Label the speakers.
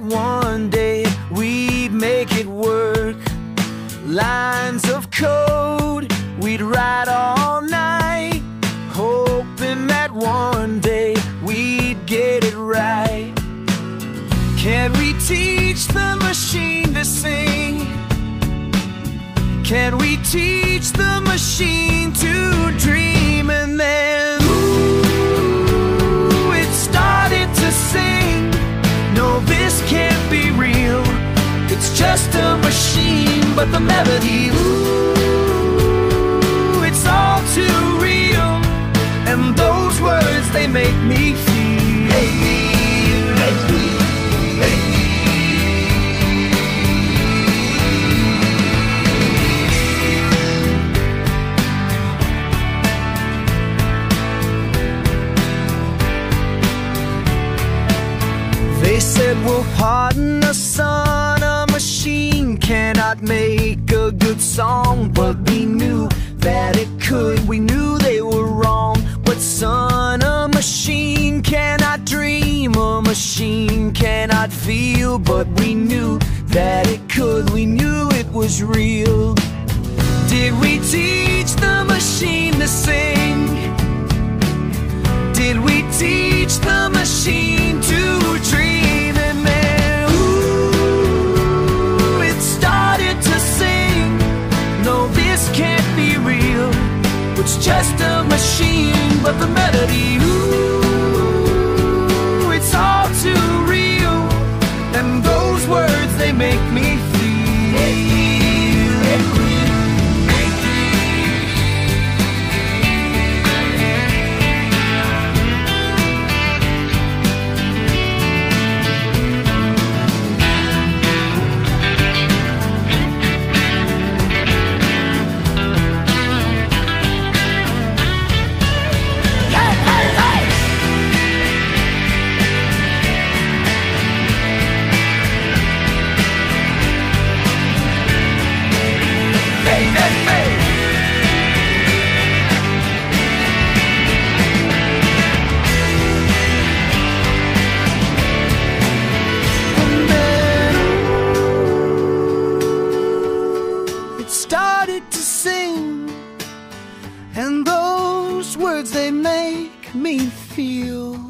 Speaker 1: that one day we'd make it work. Lines of code we'd write all night, hoping that one day we'd get it right. Can we teach the machine to sing? Can we teach the machine to? Just a machine, but the melody, ooh, it's all too real. And those words, they make me feel. They said, we'll pardon the machine cannot make a good song. But we knew that it could, we knew they were wrong. But son, a machine cannot dream, a machine cannot feel. But we knew that it could, we knew it was real. Did we teach the machine to sing? Did we teach the? can't be real. It's just a machine, but the melody, ooh. And those words they make me feel